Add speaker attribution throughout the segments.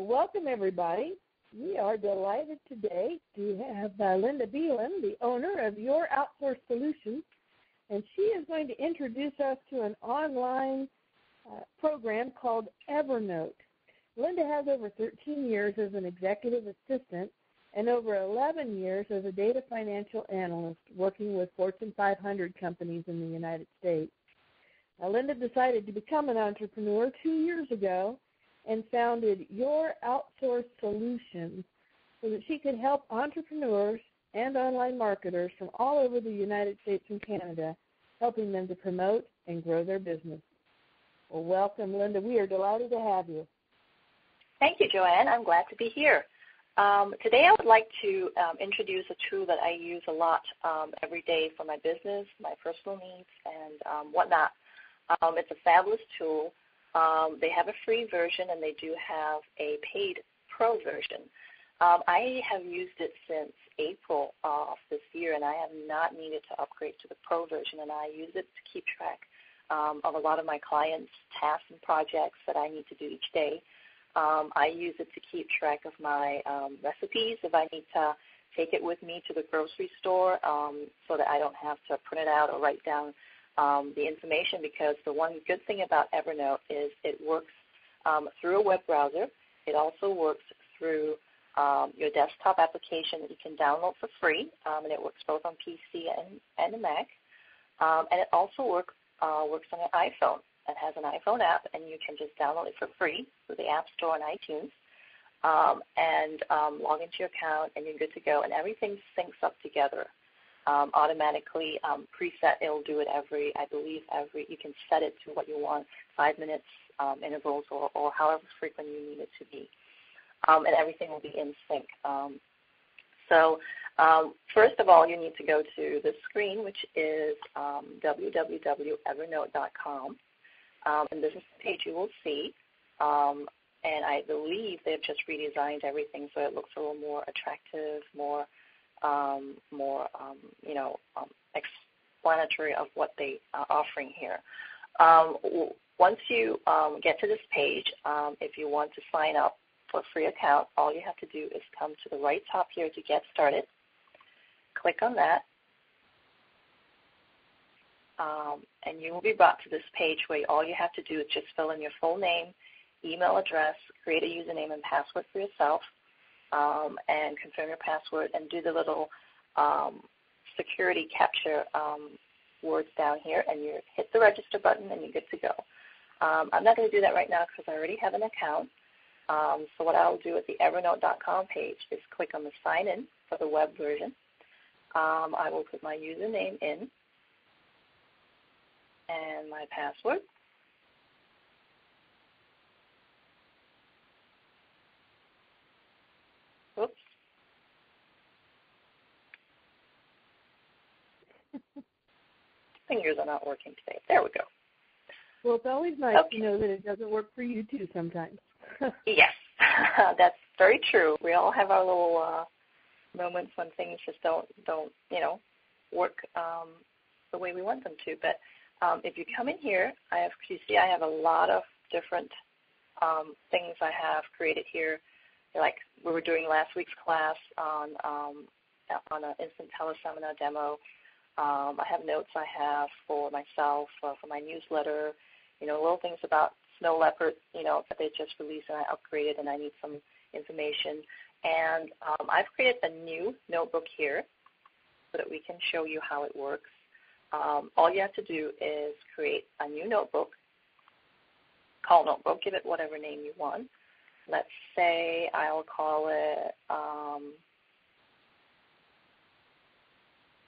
Speaker 1: Welcome, everybody. We are delighted today to have uh, Linda Belan, the owner of Your Outsource Solutions, and she is going to introduce us to an online uh, program called Evernote. Linda has over 13 years as an executive assistant and over 11 years as a data financial analyst working with Fortune 500 companies in the United States. Now, Linda decided to become an entrepreneur two years ago and founded Your Outsource Solutions so that she could help entrepreneurs and online marketers from all over the United States and Canada, helping them to promote and grow their business. Well, welcome, Linda. We are delighted to have you.
Speaker 2: Thank you, Joanne. I'm glad to be here. Um, today, I would like to um, introduce a tool that I use a lot um, every day for my business, my personal needs, and um, whatnot. Um, it's a fabulous tool. Um, they have a free version and they do have a paid pro version. Um, I have used it since April of this year and I have not needed to upgrade to the pro version and I use it to keep track um, of a lot of my clients' tasks and projects that I need to do each day. Um, I use it to keep track of my um, recipes if I need to take it with me to the grocery store um, so that I don't have to print it out or write down um, the information because the one good thing about Evernote is it works um, through a web browser. It also works through um, your desktop application that you can download for free, um, and it works both on PC and, and a Mac. Um, and it also work, uh, works on an iPhone. It has an iPhone app, and you can just download it for free through the App Store and iTunes. Um, and log into your account, and you're good to go. And everything syncs up together um, automatically um, preset. It'll do it every, I believe, every. You can set it to what you want, five minutes um, intervals, or, or however frequent you need it to be, um, and everything will be in sync. Um, so, um, first of all, you need to go to the screen, which is um, www.evernote.com, um, and this is the page you will see. Um, and I believe they've just redesigned everything so it looks a little more attractive, more um, more, um, you know, um, explanatory of what they are offering here. Um, once you um, get to this page, if you want to sign up for a free account, all you have to do is come to the right top here to get started. Click on that. Um, and you will be brought to this page where all you have to do is just fill in your full name, email address, create a username and password for yourself, um, and confirm your password and do the little um, security CAPTCHA um, words down here and you hit the register button and you're good to go. Um, I'm not going to do that right now because I already have an account. Um, so what I'll do at the evernote.com page is click on the sign in for the web version. Um, I will put my username in and my password. Fingers are not working today. There we go.
Speaker 1: Well, it's always nice okay. to know that it doesn't work for you too sometimes.
Speaker 2: yes, that's very true. We all have our little uh, moments when things just don't don't you know work um, the way we want them to. But um, if you come in here, I have you see I have a lot of different um, things I have created here like we were doing last week's class on um, on an instant teleseminar demo. Um, I have notes I have for myself, uh, for my newsletter, you know, little things about snow leopard, you know, that they just released and I upgraded and I need some information. And um, I've created a new notebook here so that we can show you how it works. Um, all you have to do is create a new notebook, call notebook, give it whatever name you want let's say I'll call it um,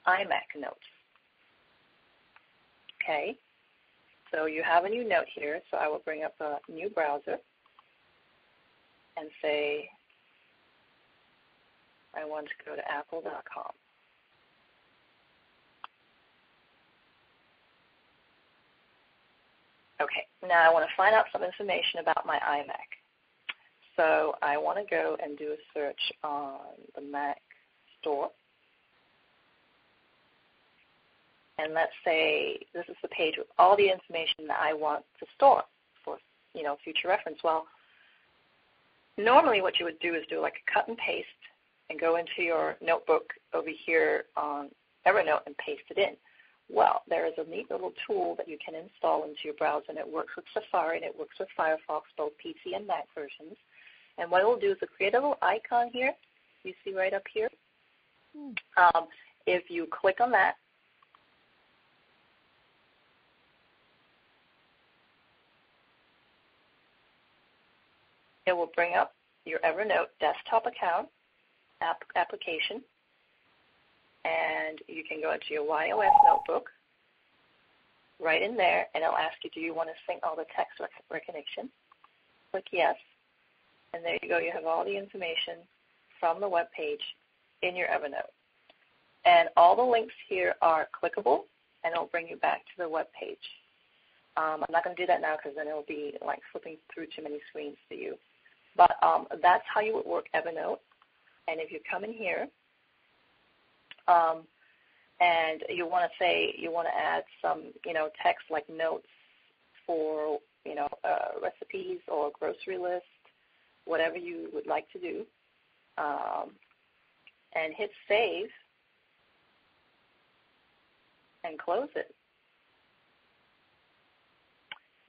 Speaker 2: iMac Notes. Okay, so you have a new note here, so I will bring up a new browser and say I want to go to apple.com. Okay, now I want to find out some information about my iMac. So I want to go and do a search on the Mac store. And let's say this is the page with all the information that I want to store for you know future reference. Well, normally what you would do is do like a cut and paste and go into your notebook over here on Evernote and paste it in. Well, there is a neat little tool that you can install into your browser, and it works with Safari and it works with Firefox, both PC and Mac versions. And what it will do is it create a little icon here, you see right up here. Hmm. Um, if you click on that, it will bring up your Evernote desktop account app application and you can go into your YOS notebook right in there and it'll ask you, do you want to sync all the text rec recognition? Click yes. And there you go. You have all the information from the web page in your Evernote. And all the links here are clickable and it'll bring you back to the web page. Um, I'm not going to do that now because then it'll be like flipping through too many screens for you. But um, that's how you would work Evernote. And if you come in here um, and you want to say you want to add some, you know, text like notes for, you know, uh, recipes or grocery list, whatever you would like to do, um, and hit save and close it.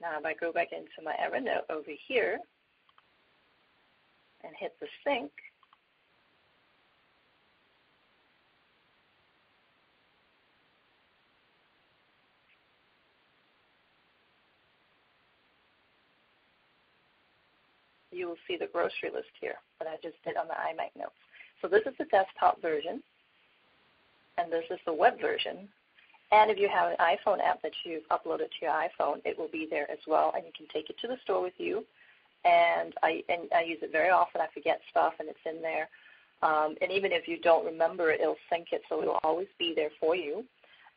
Speaker 2: Now if I go back into my Evernote over here and hit the sync, you will see the grocery list here that I just did on the iMac notes. So this is the desktop version, and this is the web version. And if you have an iPhone app that you've uploaded to your iPhone, it will be there as well, and you can take it to the store with you. And I and I use it very often. I forget stuff, and it's in there. Um, and even if you don't remember it, it'll sync it, so it will always be there for you.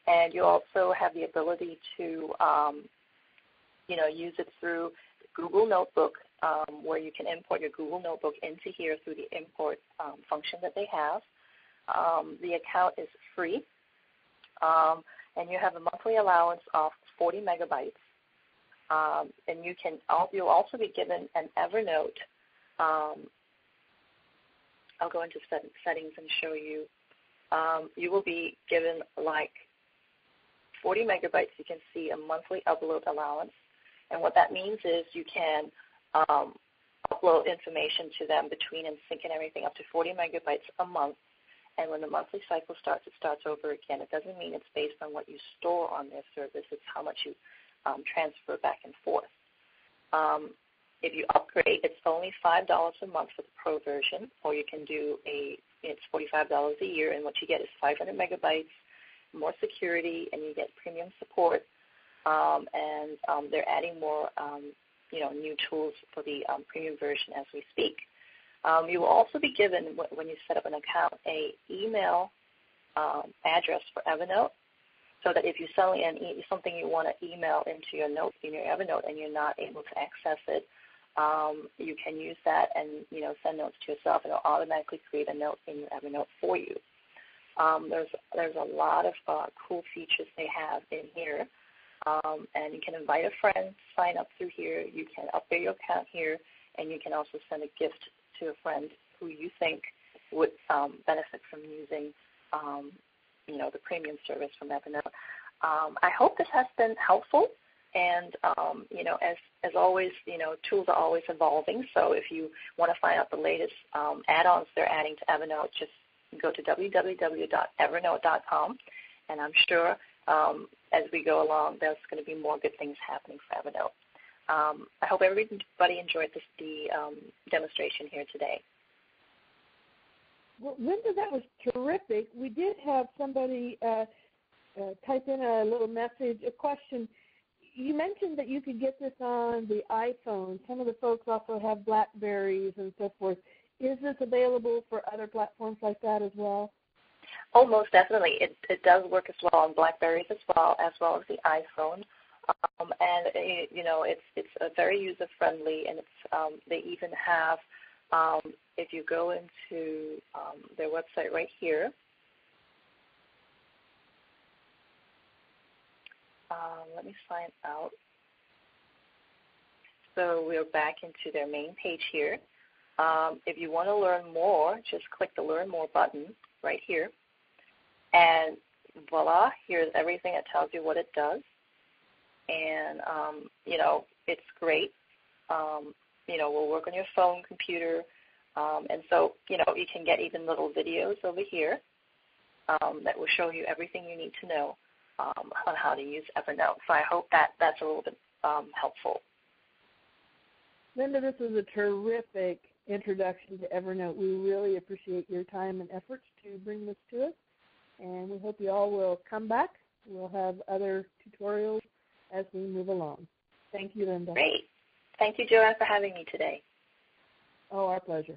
Speaker 2: And you also have the ability to, um, you know, use it through Google Notebook um, where you can import your Google Notebook into here through the import um, function that they have. Um, the account is free, um, and you have a monthly allowance of 40 megabytes. Um, and you can you'll also be given an Evernote. Um, I'll go into set, settings and show you. you will be given like 40 megabytes. You can see a monthly upload allowance. And what that means is you can um, upload information to them between and sync and everything up to 40 megabytes a month. And when the monthly cycle starts, it starts over again. It doesn't mean it's based on what you store on their service. It's how much you um, transfer back and forth. Um, if you upgrade, it's only $5 a month for the pro version, or you can do a, it's $45 a year, and what you get is 500 megabytes, more security, and you get premium support. Um, and um, they're adding more um, you know, new tools for the um, premium version as we speak. Um, you will also be given, when you set up an account, a email um, address for Evernote so that if you suddenly an e- something you want to email into your note in your Evernote and you're not able to access it, um, you can use that and you know send notes to yourself, it'll automatically create a note in your Evernote for you. Um, there's there's a lot of uh, cool features they have in here. Um, and you can invite a friend, sign up through here. You can update your account here, and you can also send a gift to a friend who you think would um, benefit from using, um, you know, the premium service from Evernote. Um, I hope this has been helpful. And um, you know, as as always, you know, tools are always evolving. So if you want to find out the latest um, add-ons they're adding to Evernote, just go to www.evernote.com, and I'm sure um, as we go along, there's going to be more good things happening for Evernote. Um, I hope everybody enjoyed this, the um, demonstration here today.
Speaker 1: Well, Linda, that was terrific. We did have somebody uh, uh, type in a little message, a question. You mentioned that you could get this on the iPhone. Some of the folks also have Blackberries and so forth. Is this available for other platforms like that as well?
Speaker 2: Oh, most definitely. It, it does work as well on Blackberries as well, as well as the iPhone. Um, and it, you know, it's it's a very user friendly, and it's um, they even have um, if you go into um, their website right here. Um, let me sign out. So we're back into their main page here. Um, if you want to learn more, just click the Learn More button right here. And voila, here's everything. It tells you what it does. And, um, you know, it's great. Um, you know, we'll work on your phone, computer. Um, and so, you know, you can get even little videos over here um, that will show you everything you need to know um, on how to use Evernote. So I hope that that's a little bit um, helpful.
Speaker 1: Linda, this was a terrific introduction to Evernote. We really appreciate your time and efforts to bring this to us, and we hope you all will come back. We'll have other tutorials as we move along. Thank you, Linda.
Speaker 2: Great. Thank you, Joanne, for having me today.
Speaker 1: Oh, our pleasure.